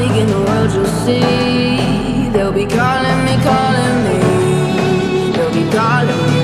In the world you'll see. They'll be calling me, calling me. They'll be calling me.